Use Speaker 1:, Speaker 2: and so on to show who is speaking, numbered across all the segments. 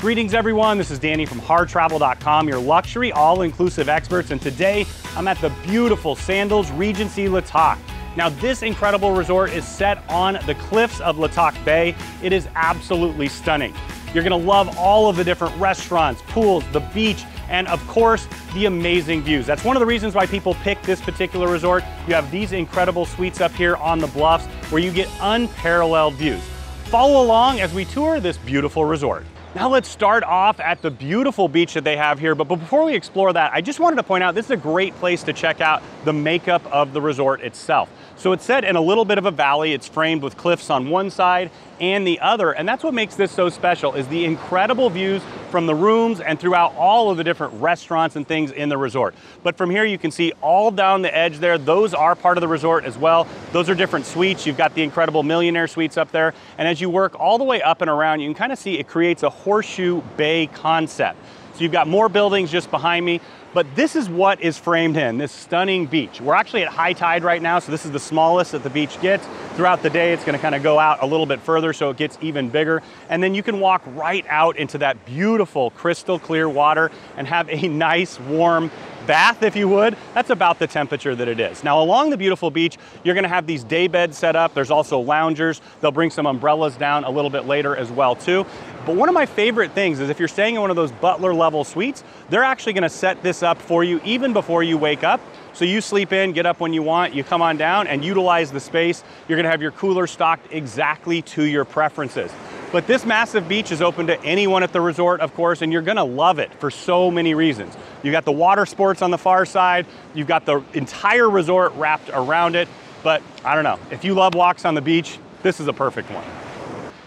Speaker 1: Greetings everyone, this is Danny from harrtravel.com, your luxury all-inclusive experts, and today I'm at the beautiful Sandals Regency La Toc. Now this incredible resort is set on the cliffs of La Toc Bay. It is absolutely stunning. You're gonna love all of the different restaurants, pools, the beach, and of course, the amazing views. That's one of the reasons why people pick this particular resort. You have these incredible suites up here on the bluffs where you get unparalleled views. Follow along as we tour this beautiful resort. Now let's start off at the beautiful beach that they have here, but before we explore that, I just wanted to point out this is a great place to check out the makeup of the resort itself. So it's set in a little bit of a valley, it's framed with cliffs on one side and the other, and that's what makes this so special is the incredible views from the rooms and throughout all of the different restaurants and things in the resort. But from here you can see all down the edge there, those are part of the resort as well. Those are different suites. You've got the incredible millionaire suites up there. And as you work all the way up and around, you can kind of see it creates a horseshoe bay concept. So you've got more buildings just behind me, but this is what is framed in, this stunning beach. We're actually at high tide right now, so this is the smallest that the beach gets. Throughout the day, it's gonna kind of go out a little bit further so it gets even bigger. And then you can walk right out into that beautiful crystal clear water and have a nice warm bath, if you would, that's about the temperature that it is. Now, along the beautiful beach, you're gonna have these day beds set up. There's also loungers. They'll bring some umbrellas down a little bit later as well, too. But one of my favorite things is if you're staying in one of those butler level suites, they're actually gonna set this up for you even before you wake up. So you sleep in, get up when you want, you come on down and utilize the space. You're gonna have your cooler stocked exactly to your preferences. But this massive beach is open to anyone at the resort, of course, and you're gonna love it for so many reasons. You've got the water sports on the far side, you've got the entire resort wrapped around it, but I don't know, if you love walks on the beach, this is a perfect one.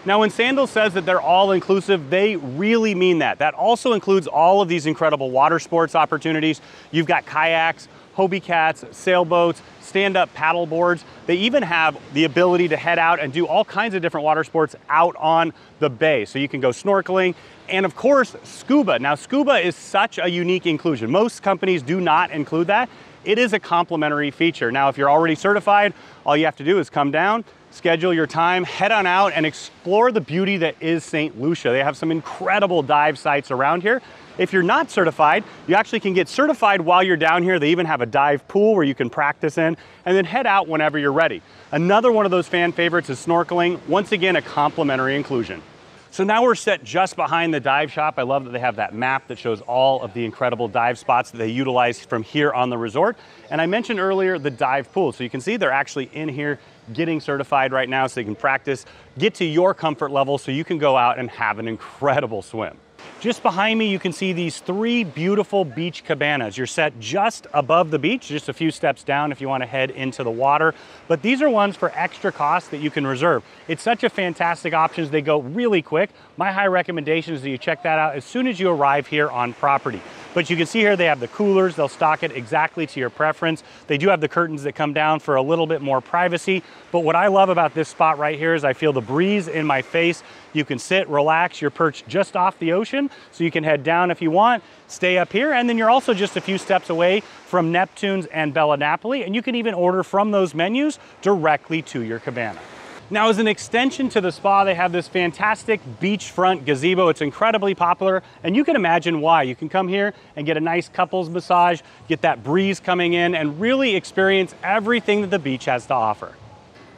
Speaker 1: Now, when Sandals says that they're all inclusive, they really mean that. That also includes all of these incredible water sports opportunities. You've got kayaks, Hobie cats, sailboats, stand-up paddle boards. They even have the ability to head out and do all kinds of different water sports out on the bay. So you can go snorkeling and of course, scuba. Now, scuba is such a unique inclusion. Most companies do not include that. It is a complimentary feature. Now, if you're already certified, all you have to do is come down, schedule your time, head on out and explore the beauty that is St. Lucia. They have some incredible dive sites around here. If you're not certified, you actually can get certified while you're down here. They even have a dive pool where you can practice in and then head out whenever you're ready. Another one of those fan favorites is snorkeling. Once again, a complimentary inclusion. So now we're set just behind the dive shop. I love that they have that map that shows all of the incredible dive spots that they utilize from here on the resort. And I mentioned earlier the dive pool. So you can see they're actually in here getting certified right now so they can practice, get to your comfort level so you can go out and have an incredible swim. Just behind me, you can see these three beautiful beach cabanas. You're set just above the beach, just a few steps down if you want to head into the water. But these are ones for extra cost that you can reserve. It's such a fantastic option. They go really quick. My high recommendation is that you check that out as soon as you arrive here on property. But you can see here they have the coolers. They'll stock it exactly to your preference. They do have the curtains that come down for a little bit more privacy. But what I love about this spot right here is I feel the breeze in my face. You can sit, relax. You're perched just off the ocean, so you can head down if you want, stay up here, and then you're also just a few steps away from Neptune's and Bella Napoli, and you can even order from those menus directly to your cabana. Now, as an extension to the spa, they have this fantastic beachfront gazebo. It's incredibly popular, and you can imagine why. You can come here and get a nice couples massage, get that breeze coming in, and really experience everything that the beach has to offer.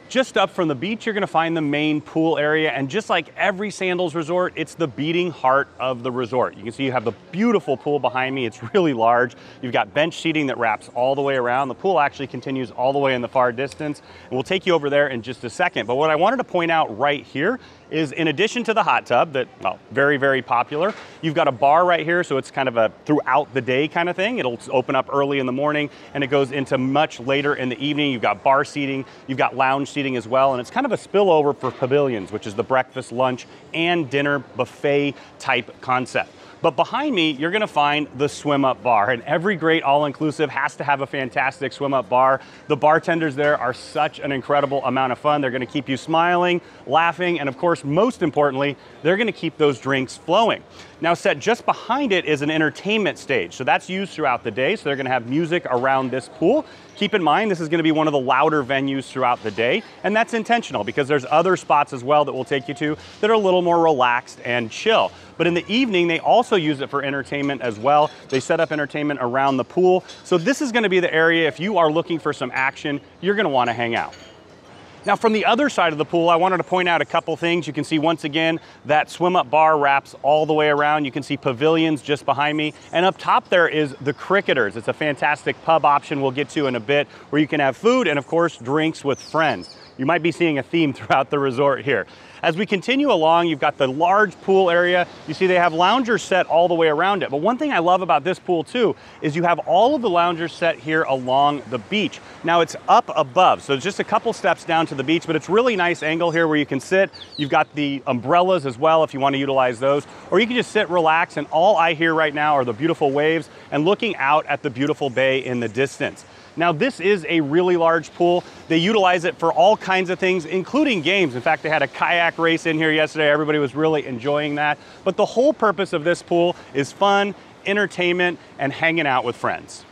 Speaker 1: Just up from the beach, you're gonna find the main pool area, and just like every Sandals resort, it's the beating heart of the resort. You can see you have the beautiful pool behind me. It's really large. You've got bench seating that wraps all the way around. The pool actually continues all the way in the far distance, and we'll take you over there in just a second. But what I wanted to point out right here is in addition to the hot tub that, well, very, very popular, you've got a bar right here, so it's kind of a throughout the day kind of thing. It'll open up early in the morning and it goes into much later in the evening. You've got bar seating, you've got lounge seating as well, and it's kind of a spillover for pavilions, which is the breakfast, lunch, and dinner buffet type concept. But behind me, you're gonna find the swim up bar. And every great all-inclusive has to have a fantastic swim up bar. The bartenders there are such an incredible amount of fun. They're gonna keep you smiling, laughing, and of course, most importantly, they're gonna keep those drinks flowing. Now set just behind it is an entertainment stage. So that's used throughout the day. So they're gonna have music around this pool. Keep in mind, this is gonna be one of the louder venues throughout the day. And that's intentional because there's other spots as well that we'll take you to that are a little more relaxed and chill. But in the evening, they also use it for entertainment as well. They set up entertainment around the pool. So this is gonna be the area, if you are looking for some action, you're gonna wanna hang out. Now from the other side of the pool, I wanted to point out a couple things. You can see once again, that swim up bar wraps all the way around. You can see pavilions just behind me. And up top there is the Cricketers. It's a fantastic pub option we'll get to in a bit where you can have food and of course drinks with friends. You might be seeing a theme throughout the resort here. As we continue along, you've got the large pool area. You see they have loungers set all the way around it. But one thing I love about this pool too is you have all of the loungers set here along the beach. Now it's up above, so it's just a couple steps down to the beach, but it's really nice angle here where you can sit. You've got the umbrellas as well if you want to utilize those, or you can just sit, relax, and all I hear right now are the beautiful waves and looking out at the beautiful bay in the distance. Now this is a really large pool. They utilize it for all kinds of things, including games. In fact, they had a kayak race in here yesterday. Everybody was really enjoying that. But the whole purpose of this pool is fun, entertainment, and hanging out with friends.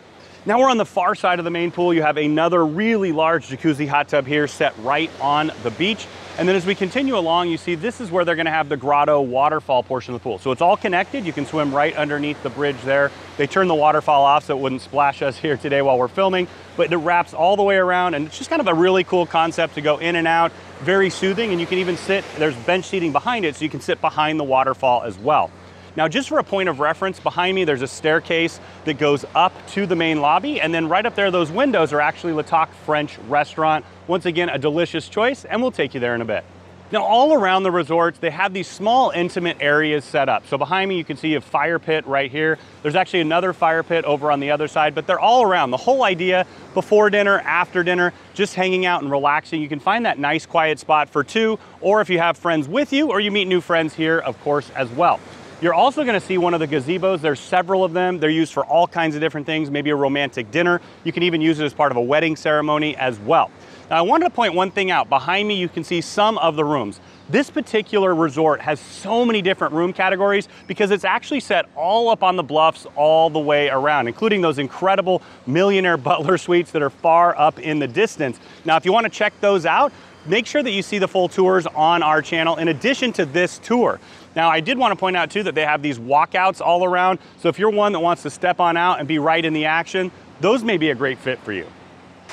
Speaker 1: Now we're on the far side of the main pool. You have another really large jacuzzi hot tub here set right on the beach. And then as we continue along, you see this is where they're gonna have the grotto waterfall portion of the pool. So it's all connected. You can swim right underneath the bridge there. They turned the waterfall off so it wouldn't splash us here today while we're filming, but it wraps all the way around and it's just kind of a really cool concept to go in and out, very soothing. And you can even sit, there's bench seating behind it so you can sit behind the waterfall as well. Now, just for a point of reference, behind me there's a staircase that goes up to the main lobby, and then right up there, those windows are actually Toc French Restaurant. Once again, a delicious choice, and we'll take you there in a bit. Now, all around the resorts, they have these small intimate areas set up. So behind me, you can see a fire pit right here. There's actually another fire pit over on the other side, but they're all around. The whole idea, before dinner, after dinner, just hanging out and relaxing. You can find that nice quiet spot for two, or if you have friends with you, or you meet new friends here, of course, as well. You're also gonna see one of the gazebos. There's several of them. They're used for all kinds of different things, maybe a romantic dinner. You can even use it as part of a wedding ceremony as well. Now I wanted to point one thing out. Behind me, you can see some of the rooms. This particular resort has so many different room categories because it's actually set all up on the bluffs all the way around, including those incredible millionaire butler suites that are far up in the distance. Now, if you wanna check those out, make sure that you see the full tours on our channel in addition to this tour. Now, I did want to point out too that they have these walkouts all around. So if you're one that wants to step on out and be right in the action, those may be a great fit for you.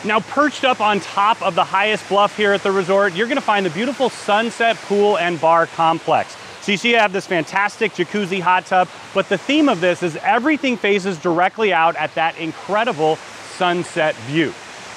Speaker 1: Now, perched up on top of the highest bluff here at the resort, you're gonna find the beautiful Sunset Pool and Bar Complex. So you see I have this fantastic jacuzzi hot tub, but the theme of this is everything faces directly out at that incredible sunset view.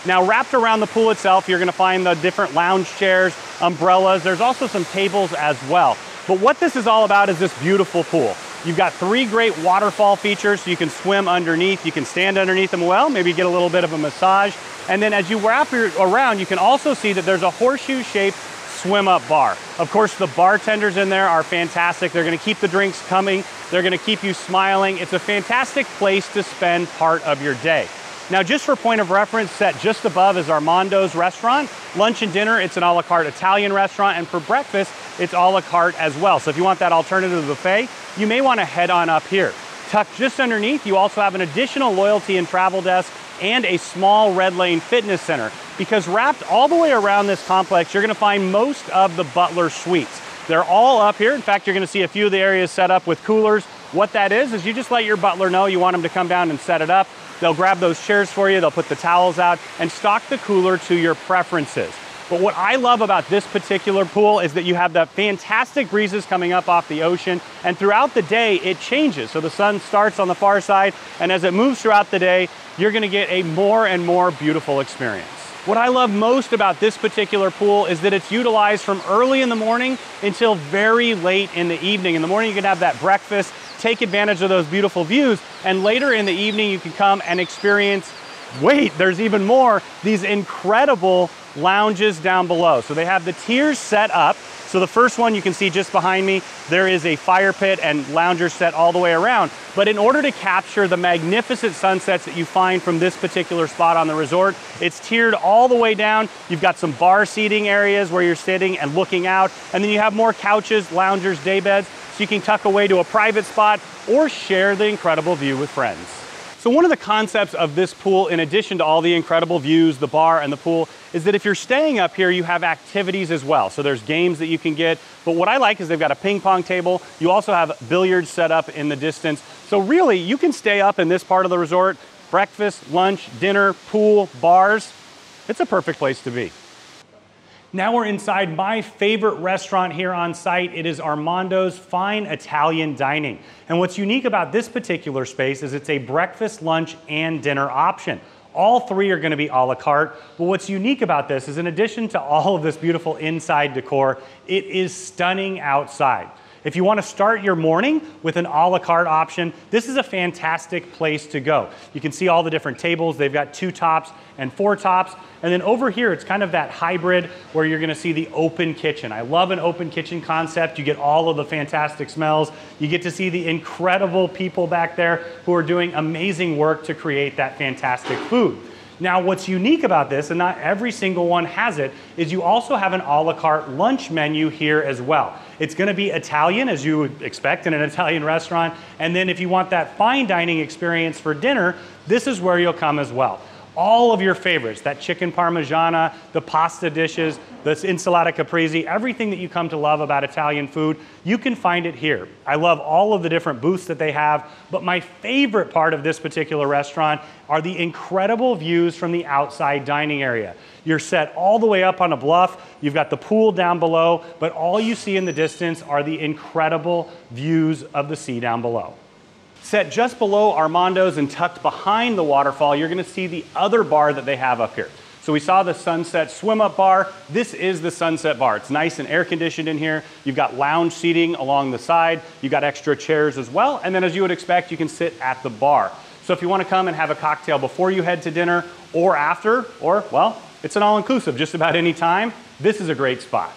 Speaker 1: Now wrapped around the pool itself, you're gonna find the different lounge chairs, umbrellas. There's also some tables as well. But what this is all about is this beautiful pool. You've got three great waterfall features so you can swim underneath, you can stand underneath them well, maybe get a little bit of a massage. And then as you wrap around, you can also see that there's a horseshoe shaped swim up bar. Of course, the bartenders in there are fantastic. They're gonna keep the drinks coming. They're gonna keep you smiling. It's a fantastic place to spend part of your day. Now, just for point of reference, set just above is Armando's restaurant. Lunch and dinner, it's an a la carte Italian restaurant, and for breakfast, it's a la carte as well. So if you want that alternative buffet, you may want to head on up here. Tucked just underneath, you also have an additional loyalty and travel desk and a small red lane fitness center. Because wrapped all the way around this complex, you're gonna find most of the Butler suites. They're all up here. In fact, you're gonna see a few of the areas set up with coolers. What that is, is you just let your butler know you want them to come down and set it up. They'll grab those chairs for you, they'll put the towels out, and stock the cooler to your preferences. But what I love about this particular pool is that you have the fantastic breezes coming up off the ocean, and throughout the day, it changes. So the sun starts on the far side, and as it moves throughout the day, you're gonna get a more and more beautiful experience. What I love most about this particular pool is that it's utilized from early in the morning until very late in the evening. In the morning, you can have that breakfast, take advantage of those beautiful views. And later in the evening, you can come and experience, wait, there's even more, these incredible lounges down below. So they have the tiers set up. So the first one you can see just behind me, there is a fire pit and loungers set all the way around. But in order to capture the magnificent sunsets that you find from this particular spot on the resort, it's tiered all the way down. You've got some bar seating areas where you're sitting and looking out. And then you have more couches, loungers, day beds you can tuck away to a private spot or share the incredible view with friends. So one of the concepts of this pool, in addition to all the incredible views, the bar and the pool, is that if you're staying up here, you have activities as well. So there's games that you can get, But what I like is they've got a ping pong table. You also have billiards set up in the distance. So really, you can stay up in this part of the resort, breakfast, lunch, dinner, pool, bars. It's a perfect place to be. Now we're inside my favorite restaurant here on site. It is Armando's Fine Italian Dining. And what's unique about this particular space is it's a breakfast, lunch, and dinner option. All three are gonna be a la carte, but what's unique about this is in addition to all of this beautiful inside decor, it is stunning outside. If you want to start your morning with an a la carte option, this is a fantastic place to go. You can see all the different tables. They've got two tops and four tops. And then over here, it's kind of that hybrid where you're gonna see the open kitchen. I love an open kitchen concept. You get all of the fantastic smells. You get to see the incredible people back there who are doing amazing work to create that fantastic food. Now, what's unique about this, and not every single one has it, is you also have an a la carte lunch menu here as well. It's gonna be Italian, as you would expect in an Italian restaurant. And then if you want that fine dining experience for dinner, this is where you'll come as well all of your favorites, that chicken parmigiana, the pasta dishes, the insalata caprese, everything that you come to love about Italian food, you can find it here. I love all of the different booths that they have, but my favorite part of this particular restaurant are the incredible views from the outside dining area. You're set all the way up on a bluff, you've got the pool down below, but all you see in the distance are the incredible views of the sea down below. Set just below Armando's and tucked behind the waterfall, you're gonna see the other bar that they have up here. So we saw the Sunset Swim Up Bar. This is the Sunset Bar. It's nice and air conditioned in here. You've got lounge seating along the side. You've got extra chairs as well. And then as you would expect, you can sit at the bar. So if you wanna come and have a cocktail before you head to dinner or after, or well, it's an all-inclusive just about any time, this is a great spot.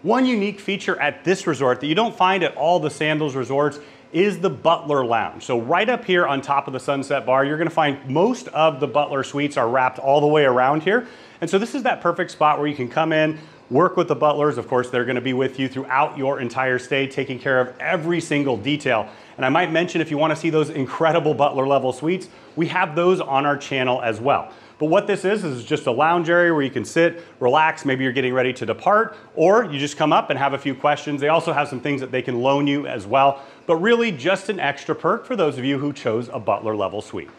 Speaker 1: One unique feature at this resort that you don't find at all the Sandals resorts is the Butler Lounge. So right up here on top of the Sunset Bar, you're gonna find most of the Butler suites are wrapped all the way around here. And so this is that perfect spot where you can come in, work with the butlers. Of course, they're gonna be with you throughout your entire stay, taking care of every single detail. And I might mention if you wanna see those incredible butler level suites, we have those on our channel as well. But what this is, is just a lounge area where you can sit, relax, maybe you're getting ready to depart, or you just come up and have a few questions. They also have some things that they can loan you as well, but really just an extra perk for those of you who chose a butler level suite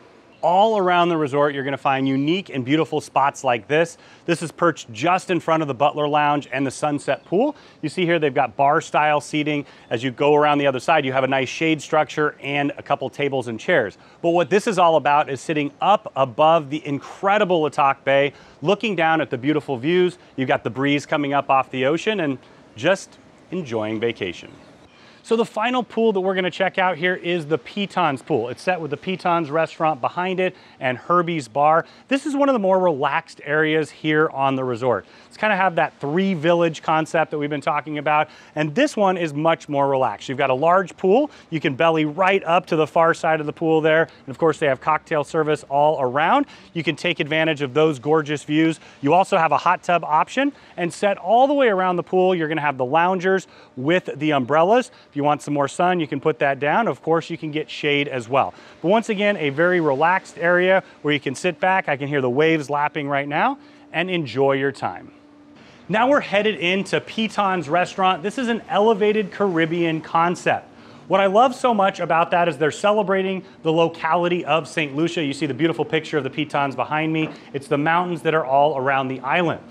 Speaker 1: all around the resort, you're gonna find unique and beautiful spots like this. This is perched just in front of the Butler Lounge and the Sunset Pool. You see here, they've got bar style seating. As you go around the other side, you have a nice shade structure and a couple tables and chairs. But what this is all about is sitting up above the incredible La Toc Bay, looking down at the beautiful views. You've got the breeze coming up off the ocean and just enjoying vacation. So the final pool that we're gonna check out here is the Pitons pool. It's set with the Pitons restaurant behind it and Herbie's bar. This is one of the more relaxed areas here on the resort. It's kind of have that three village concept that we've been talking about. And this one is much more relaxed. You've got a large pool. You can belly right up to the far side of the pool there. And of course they have cocktail service all around. You can take advantage of those gorgeous views. You also have a hot tub option and set all the way around the pool. You're gonna have the loungers with the umbrellas. If you want some more sun, you can put that down. Of course, you can get shade as well. But once again, a very relaxed area where you can sit back. I can hear the waves lapping right now and enjoy your time. Now we're headed into Piton's restaurant. This is an elevated Caribbean concept. What I love so much about that is they're celebrating the locality of St. Lucia. You see the beautiful picture of the Pitons behind me. It's the mountains that are all around the island.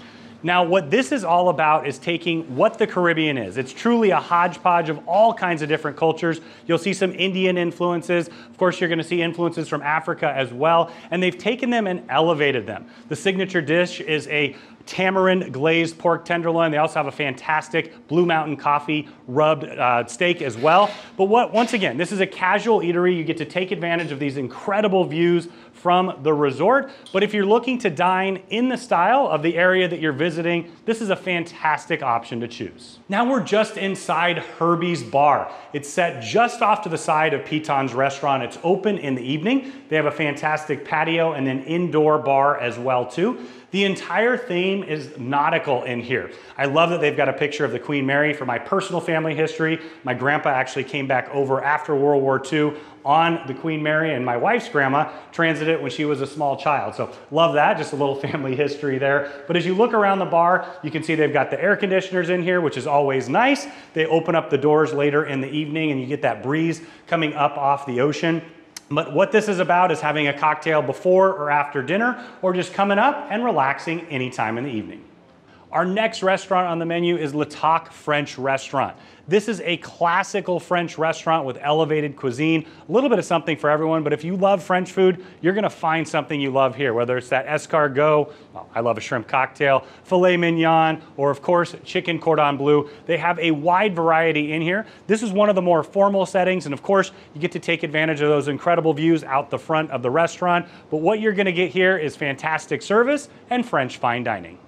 Speaker 1: Now, what this is all about is taking what the Caribbean is. It's truly a hodgepodge of all kinds of different cultures. You'll see some Indian influences. Of course, you're going to see influences from Africa as well. And they've taken them and elevated them. The signature dish is a tamarind glazed pork tenderloin. They also have a fantastic Blue Mountain coffee rubbed uh, steak as well. But what, once again, this is a casual eatery. You get to take advantage of these incredible views from the resort. But if you're looking to dine in the style of the area that you're visiting, this is a fantastic option to choose. Now we're just inside Herbie's Bar. It's set just off to the side of Piton's restaurant. It's open in the evening. They have a fantastic patio and an indoor bar as well too. The entire theme is nautical in here. I love that they've got a picture of the Queen Mary for my personal family history. My grandpa actually came back over after World War II on the Queen Mary and my wife's grandma transited when she was a small child. So love that, just a little family history there. But as you look around the bar, you can see they've got the air conditioners in here, which is always nice. They open up the doors later in the evening and you get that breeze coming up off the ocean. But what this is about is having a cocktail before or after dinner, or just coming up and relaxing anytime in the evening. Our next restaurant on the menu is Toc French Restaurant. This is a classical French restaurant with elevated cuisine, a little bit of something for everyone, but if you love French food, you're gonna find something you love here, whether it's that escargot, well, I love a shrimp cocktail, filet mignon, or of course, chicken cordon bleu. They have a wide variety in here. This is one of the more formal settings, and of course, you get to take advantage of those incredible views out the front of the restaurant, but what you're gonna get here is fantastic service and French fine dining.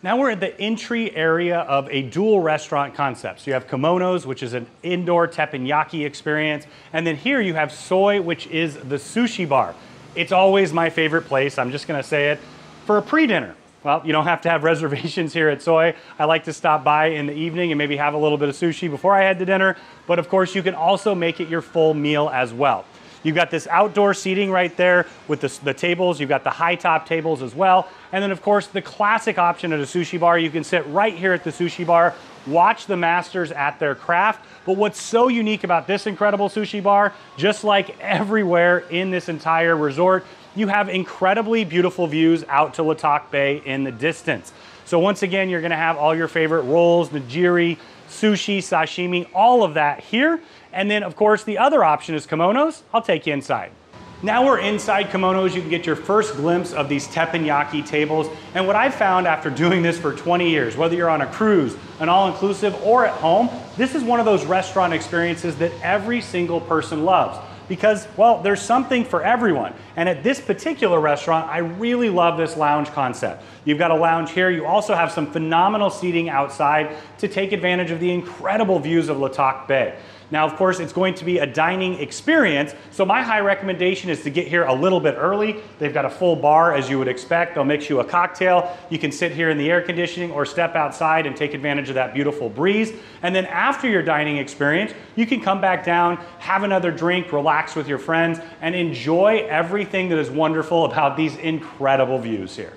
Speaker 1: Now we're at the entry area of a dual restaurant concept. So you have kimonos, which is an indoor teppanyaki experience. And then here you have soy, which is the sushi bar. It's always my favorite place, I'm just gonna say it, for a pre-dinner. Well, you don't have to have reservations here at Soy. I like to stop by in the evening and maybe have a little bit of sushi before I head to dinner. But of course, you can also make it your full meal as well. You've got this outdoor seating right there with the, the, tables. You've got the high top tables as well. And then of course, the classic option at a sushi bar, you can sit right here at the sushi bar, watch the masters at their craft. But what's so unique about this incredible sushi bar, just like everywhere in this entire resort, you have incredibly beautiful views out to La Toc Bay in the distance. So once again, you're gonna have all your favorite rolls, nigiri, sushi, sashimi, all of that here. And then of course the other option is kimonos. I'll take you inside. Now we're inside kimonos, you can get your first glimpse of these teppanyaki tables. And what I've found after doing this for 20 years, whether you're on a cruise, an all-inclusive, or at home, this is one of those restaurant experiences that every single person loves because, well, there's something for everyone. And at this particular restaurant, I really love this lounge concept. You've got a lounge here. You also have some phenomenal seating outside to take advantage of the incredible views of Toc Bay. Now, of course, it's going to be a dining experience, so my high recommendation is to get here a little bit early. They've got a full bar, as you would expect. They'll mix you a cocktail. You can sit here in the air conditioning or step outside and take advantage of that beautiful breeze. And then after your dining experience, you can come back down, have another drink, relax with your friends, and enjoy everything that is wonderful about these incredible views here.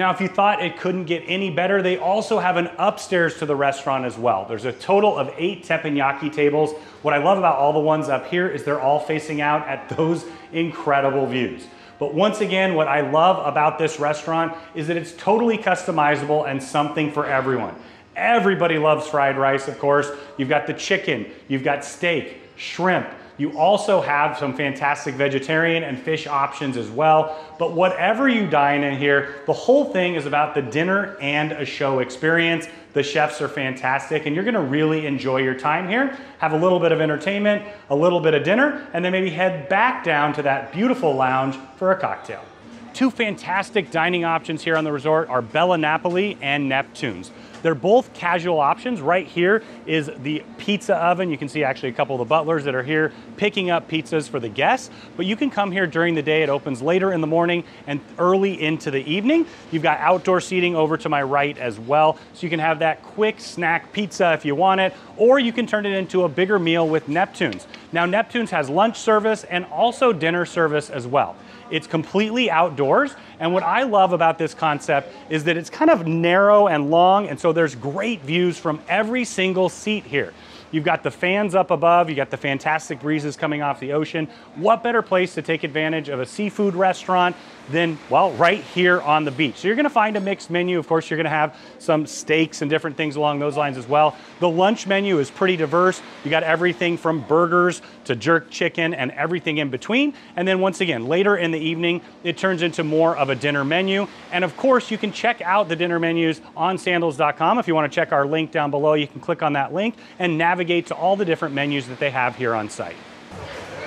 Speaker 1: Now, if you thought it couldn't get any better, they also have an upstairs to the restaurant as well. There's a total of eight teppanyaki tables. What I love about all the ones up here is they're all facing out at those incredible views. But once again, what I love about this restaurant is that it's totally customizable and something for everyone. Everybody loves fried rice, of course. You've got the chicken, you've got steak, shrimp, you also have some fantastic vegetarian and fish options as well. But whatever you dine in here, the whole thing is about the dinner and a show experience. The chefs are fantastic and you're gonna really enjoy your time here. Have a little bit of entertainment, a little bit of dinner, and then maybe head back down to that beautiful lounge for a cocktail. Two fantastic dining options here on the resort are Bella Napoli and Neptune's. They're both casual options. Right here is the pizza oven. You can see actually a couple of the butlers that are here picking up pizzas for the guests, but you can come here during the day. It opens later in the morning and early into the evening. You've got outdoor seating over to my right as well, so you can have that quick snack pizza if you want it, or you can turn it into a bigger meal with Neptune's. Now Neptune's has lunch service and also dinner service as well. It's completely outdoors. And what I love about this concept is that it's kind of narrow and long. And so there's great views from every single seat here. You've got the fans up above, you got the fantastic breezes coming off the ocean. What better place to take advantage of a seafood restaurant than, well, right here on the beach. So you're gonna find a mixed menu. Of course, you're gonna have some steaks and different things along those lines as well. The lunch menu is pretty diverse. You got everything from burgers to jerk chicken and everything in between. And then once again, later in the evening, it turns into more of a dinner menu. And of course, you can check out the dinner menus on sandals.com. If you wanna check our link down below, you can click on that link and navigate to all the different menus that they have here on site.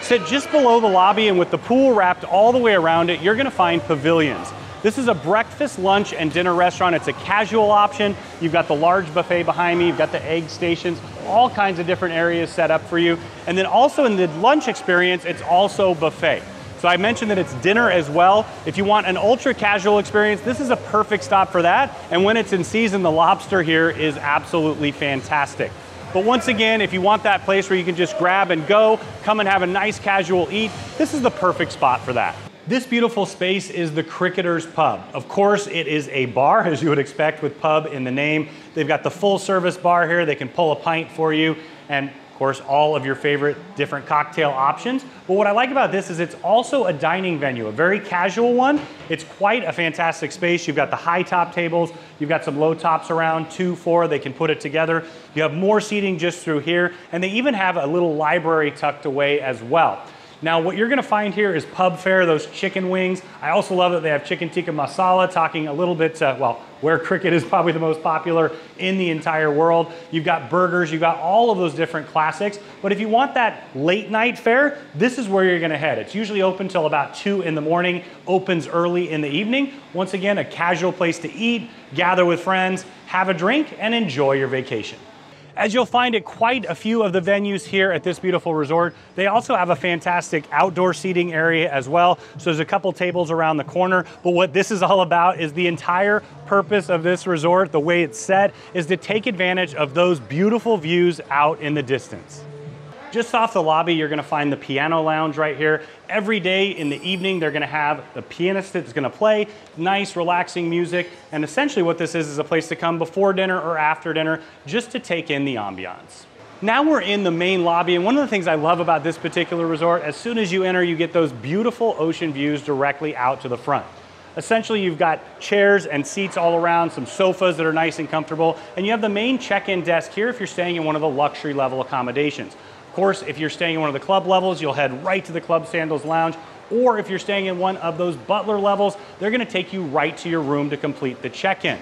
Speaker 1: Sit just below the lobby and with the pool wrapped all the way around it, you're gonna find pavilions. This is a breakfast, lunch, and dinner restaurant. It's a casual option. You've got the large buffet behind me. You've got the egg stations, all kinds of different areas set up for you. And then also in the lunch experience, it's also buffet. So I mentioned that it's dinner as well. If you want an ultra casual experience, this is a perfect stop for that. And when it's in season, the lobster here is absolutely fantastic. But once again, if you want that place where you can just grab and go, come and have a nice casual eat, this is the perfect spot for that. This beautiful space is the Cricketers Pub. Of course, it is a bar, as you would expect with pub in the name. They've got the full service bar here. They can pull a pint for you. And of course, all of your favorite different cocktail options. But what I like about this is it's also a dining venue, a very casual one. It's quite a fantastic space. You've got the high top tables, you've got some low tops around, two, four, they can put it together. You have more seating just through here, and they even have a little library tucked away as well. Now, what you're gonna find here is pub fare, those chicken wings. I also love that they have chicken tikka masala, talking a little bit, uh, well, where cricket is probably the most popular in the entire world. You've got burgers, you've got all of those different classics. But if you want that late night fare, this is where you're gonna head. It's usually open till about two in the morning, opens early in the evening. Once again, a casual place to eat, gather with friends, have a drink, and enjoy your vacation. As you'll find at quite a few of the venues here at this beautiful resort, they also have a fantastic outdoor seating area as well. So there's a couple tables around the corner, but what this is all about is the entire purpose of this resort, the way it's set, is to take advantage of those beautiful views out in the distance. Just off the lobby, you're gonna find the piano lounge right here. Every day in the evening, they're gonna have the pianist that's gonna play, nice, relaxing music. And essentially what this is, is a place to come before dinner or after dinner, just to take in the ambiance. Now we're in the main lobby, and one of the things I love about this particular resort, as soon as you enter, you get those beautiful ocean views directly out to the front. Essentially, you've got chairs and seats all around, some sofas that are nice and comfortable, and you have the main check-in desk here if you're staying in one of the luxury level accommodations. Of course, if you're staying in one of the club levels, you'll head right to the Club Sandals Lounge. Or if you're staying in one of those butler levels, they're gonna take you right to your room to complete the check-in.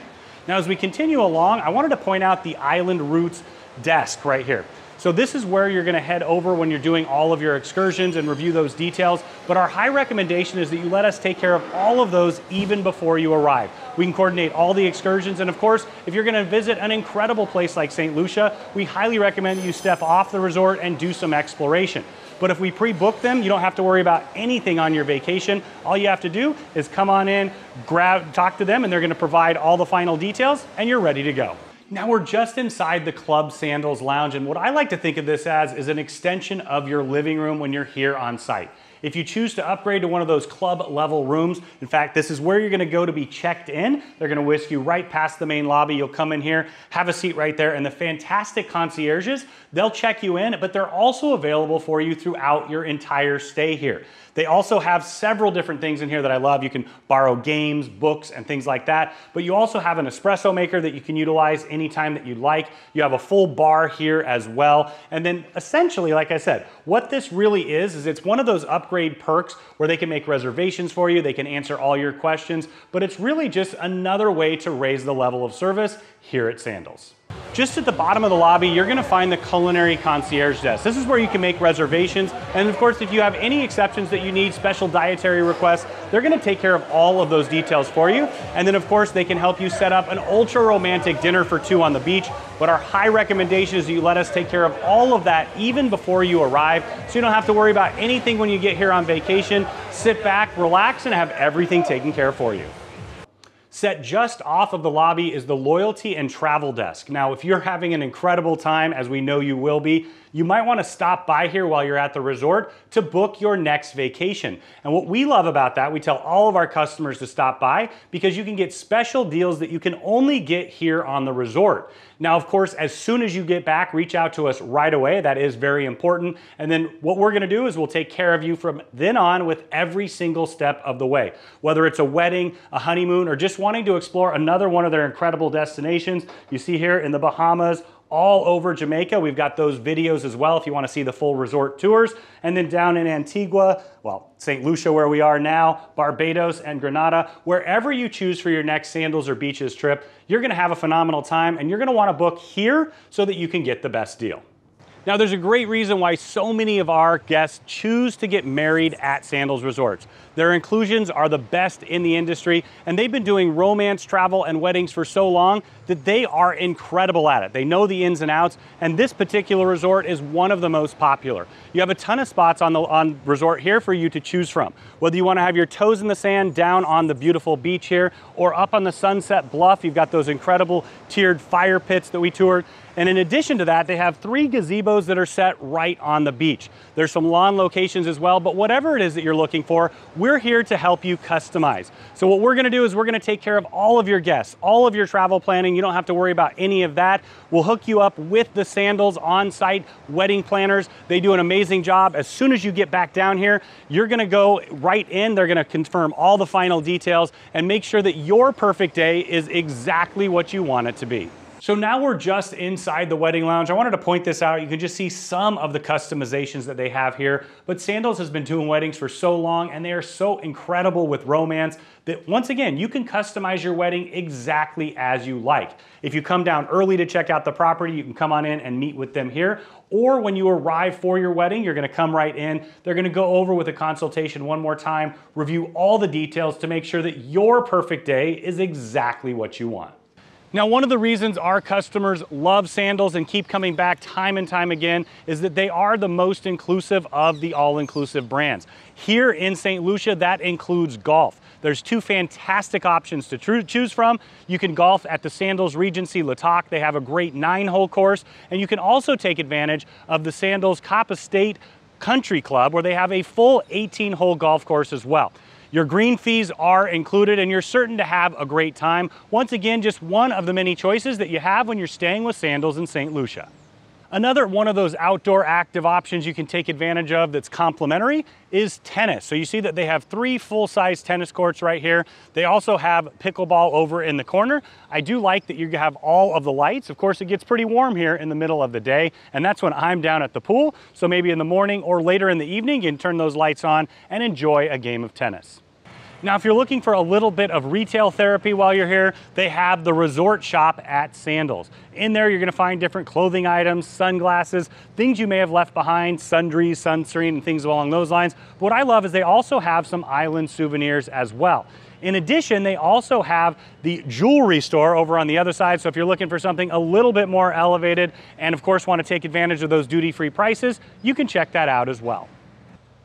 Speaker 1: Now, as we continue along, I wanted to point out the Island Roots desk right here. So this is where you're gonna head over when you're doing all of your excursions and review those details. But our high recommendation is that you let us take care of all of those even before you arrive. We can coordinate all the excursions. And of course, if you're gonna visit an incredible place like St. Lucia, we highly recommend you step off the resort and do some exploration. But if we pre-book them, you don't have to worry about anything on your vacation. All you have to do is come on in, grab, talk to them, and they're gonna provide all the final details, and you're ready to go. Now we're just inside the Club Sandals Lounge, and what I like to think of this as is an extension of your living room when you're here on site. If you choose to upgrade to one of those club level rooms, in fact, this is where you're gonna go to be checked in. They're gonna whisk you right past the main lobby. You'll come in here, have a seat right there, and the fantastic concierges, they'll check you in, but they're also available for you throughout your entire stay here. They also have several different things in here that I love. You can borrow games, books, and things like that. But you also have an espresso maker that you can utilize anytime that you'd like. You have a full bar here as well. And then essentially, like I said, what this really is, is it's one of those upgrade perks where they can make reservations for you. They can answer all your questions, but it's really just another way to raise the level of service here at Sandals. Just at the bottom of the lobby, you're gonna find the culinary concierge desk. This is where you can make reservations. And of course, if you have any exceptions that you need, special dietary requests, they're gonna take care of all of those details for you. And then of course, they can help you set up an ultra romantic dinner for two on the beach. But our high recommendation is that you let us take care of all of that even before you arrive. So you don't have to worry about anything when you get here on vacation. Sit back, relax, and have everything taken care for you. Set just off of the lobby is the loyalty and travel desk. Now, if you're having an incredible time, as we know you will be, you might want to stop by here while you're at the resort to book your next vacation. And what we love about that, we tell all of our customers to stop by because you can get special deals that you can only get here on the resort. Now, of course, as soon as you get back, reach out to us right away. That is very important. And then what we're gonna do is we'll take care of you from then on with every single step of the way. Whether it's a wedding, a honeymoon, or just wanting to explore another one of their incredible destinations, you see here in the Bahamas, all over Jamaica. We've got those videos as well if you want to see the full resort tours. And then down in Antigua, well, St. Lucia where we are now, Barbados and Grenada, wherever you choose for your next sandals or beaches trip, you're going to have a phenomenal time and you're going to want to book here so that you can get the best deal. Now, there's a great reason why so many of our guests choose to get married at Sandals Resorts. Their inclusions are the best in the industry, and they've been doing romance, travel, and weddings for so long that they are incredible at it. They know the ins and outs, and this particular resort is one of the most popular. You have a ton of spots on the on resort here for you to choose from. Whether you want to have your toes in the sand down on the beautiful beach here, or up on the sunset bluff, you've got those incredible tiered fire pits that we toured. And in addition to that, they have three gazebos that are set right on the beach. There's some lawn locations as well, but whatever it is that you're looking for, we're here to help you customize. So what we're gonna do is we're gonna take care of all of your guests, all of your travel planning. You don't have to worry about any of that. We'll hook you up with the Sandals on-site wedding planners. They do an amazing job. As soon as you get back down here, you're gonna go right in. They're gonna confirm all the final details and make sure that your perfect day is exactly what you want it to be. So now we're just inside the wedding lounge. I wanted to point this out. You can just see some of the customizations that they have here, but Sandals has been doing weddings for so long and they are so incredible with romance that once again, you can customize your wedding exactly as you like. If you come down early to check out the property, you can come on in and meet with them here. Or when you arrive for your wedding, you're gonna come right in. They're gonna go over with a consultation one more time, review all the details to make sure that your perfect day is exactly what you want. Now, one of the reasons our customers love sandals and keep coming back time and time again is that they are the most inclusive of the all-inclusive brands. Here in St. Lucia, that includes golf. There's two fantastic options to choose from. You can golf at the Sandals Regency La Toc. They have a great nine hole course. And you can also take advantage of the Sandals Cap Estate Country Club where they have a full 18 hole golf course as well. Your green fees are included and you're certain to have a great time. Once again, just one of the many choices that you have when you're staying with Sandals in St. Lucia. Another one of those outdoor active options you can take advantage of that's complimentary is tennis. So you see that they have three full-size tennis courts right here. They also have pickleball over in the corner. I do like that you have all of the lights. Of course, it gets pretty warm here in the middle of the day, and that's when I'm down at the pool. So maybe in the morning or later in the evening, you can turn those lights on and enjoy a game of tennis. Now, if you're looking for a little bit of retail therapy while you're here, they have the resort shop at Sandals. In there, you're gonna find different clothing items, sunglasses, things you may have left behind, sundries, sunscreen, and things along those lines. But what I love is they also have some island souvenirs as well. In addition, they also have the jewelry store over on the other side. So if you're looking for something a little bit more elevated and of course want to take advantage of those duty-free prices, you can check that out as well.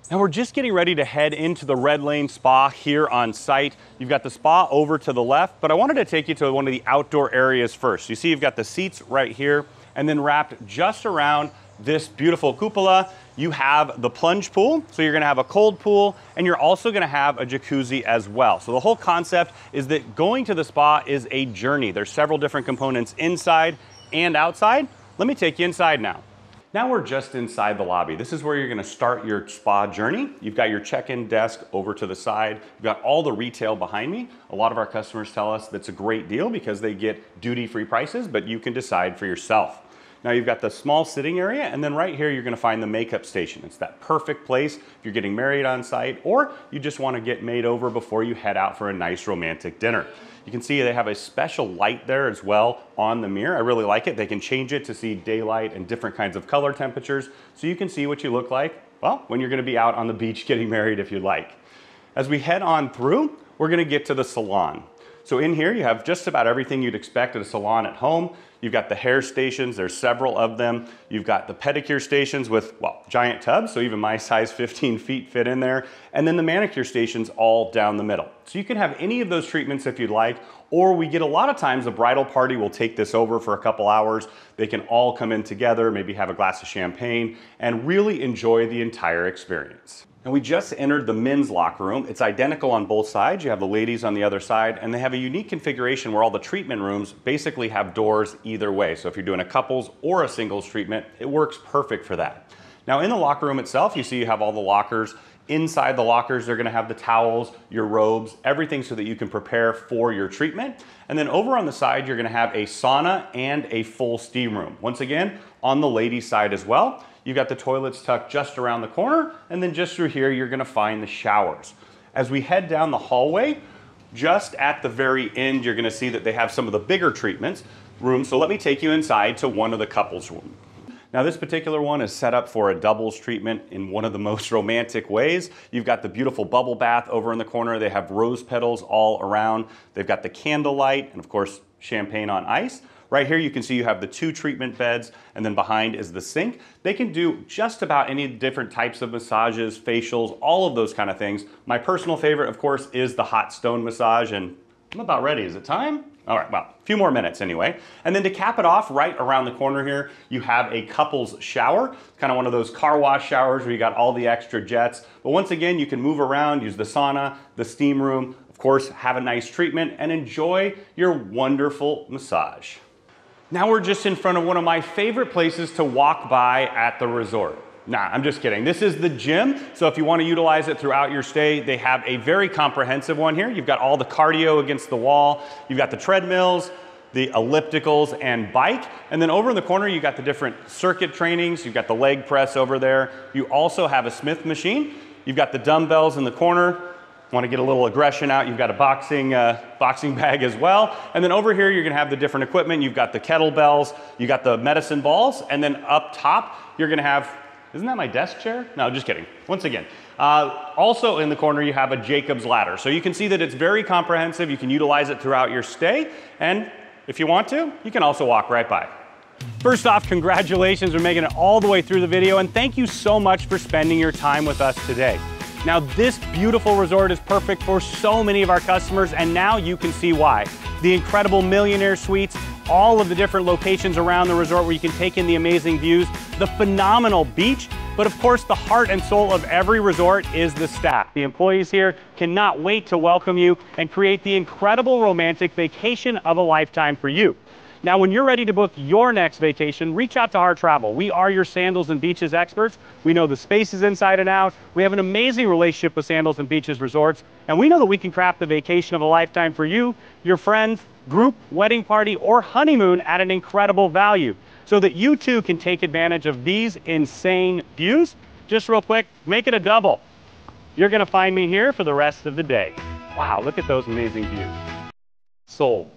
Speaker 1: Now we're just getting ready to head into the Red Lane Spa here on site. You've got the spa over to the left, but I wanted to take you to one of the outdoor areas first. You see you've got the seats right here, and then wrapped just around this beautiful cupola, you have the plunge pool. So you're gonna have a cold pool, and you're also gonna have a jacuzzi as well. So the whole concept is that going to the spa is a journey. There's several different components inside and outside. Let me take you inside now. Now we're just inside the lobby. This is where you're gonna start your spa journey. You've got your check-in desk over to the side. You've got all the retail behind me. A lot of our customers tell us that's a great deal because they get duty-free prices, but you can decide for yourself. Now you've got the small sitting area, and then right here you're gonna find the makeup station. It's that perfect place if you're getting married on site, or you just wanna get made over before you head out for a nice romantic dinner. You can see they have a special light there as well on the mirror. I really like it. They can change it to see daylight and different kinds of color temperatures so you can see what you look like, well, when you're gonna be out on the beach getting married if you'd like. As we head on through, we're gonna get to the salon. So in here, you have just about everything you'd expect at a salon at home. You've got the hair stations, there's several of them. You've got the pedicure stations with, well, giant tubs, so even my size 15 feet fit in there. And then the manicure stations all down the middle. So you can have any of those treatments if you'd like, or we get a lot of times a bridal party will take this over for a couple hours. They can all come in together, maybe have a glass of champagne, and really enjoy the entire experience. And we just entered the men's locker room. It's identical on both sides. You have the ladies on the other side, and they have a unique configuration where all the treatment rooms basically have doors either way. So if you're doing a couples or a singles treatment, it works perfect for that. Now in the locker room itself, you see you have all the lockers. Inside the lockers, they're gonna have the towels, your robes, everything so that you can prepare for your treatment. And then over on the side, you're gonna have a sauna and a full steam room. Once again, on the ladies' side as well. You've got the toilets tucked just around the corner, and then just through here, you're gonna find the showers. As we head down the hallway, just at the very end, you're gonna see that they have some of the bigger treatments rooms. So let me take you inside to one of the couples room. Now this particular one is set up for a doubles treatment in one of the most romantic ways. You've got the beautiful bubble bath over in the corner. They have rose petals all around. They've got the candlelight and of course champagne on ice. Right here you can see you have the two treatment beds and then behind is the sink. They can do just about any different types of massages, facials, all of those kind of things. My personal favorite of course is the hot stone massage and I'm about ready. Is it time? All right, well, a few more minutes anyway. And then to cap it off, right around the corner here, you have a couple's shower, kind of one of those car wash showers where you got all the extra jets. But once again, you can move around, use the sauna, the steam room, of course, have a nice treatment and enjoy your wonderful massage. Now we're just in front of one of my favorite places to walk by at the resort. Nah, I'm just kidding. This is the gym. So if you want to utilize it throughout your stay, they have a very comprehensive one here. You've got all the cardio against the wall. You've got the treadmills, the ellipticals and bike. And then over in the corner, you've got the different circuit trainings. You've got the leg press over there. You also have a Smith machine. You've got the dumbbells in the corner. Want to get a little aggression out, you've got a boxing, uh, boxing bag as well. And then over here, you're gonna have the different equipment. You've got the kettlebells, you got the medicine balls, and then up top, you're gonna have, isn't that my desk chair? No, just kidding. Once again, uh, also in the corner, you have a Jacob's ladder. So you can see that it's very comprehensive. You can utilize it throughout your stay. And if you want to, you can also walk right by. First off, congratulations for making it all the way through the video, and thank you so much for spending your time with us today. Now this beautiful resort is perfect for so many of our customers and now you can see why. The incredible millionaire suites, all of the different locations around the resort where you can take in the amazing views, the phenomenal beach, but of course the heart and soul of every resort is the staff. The employees here cannot wait to welcome you and create the incredible romantic vacation of a lifetime for you. Now, when you're ready to book your next vacation, reach out to Harr Travel. We are your sandals and beaches experts. We know the spaces inside and out. We have an amazing relationship with Sandals and Beaches Resorts, and we know that we can craft the vacation of a lifetime for you, your friends, group, wedding party, or honeymoon at an incredible value so that you too can take advantage of these insane views. Just real quick, make it a double. You're gonna find me here for the rest of the day. Wow, look at those amazing views. Sold.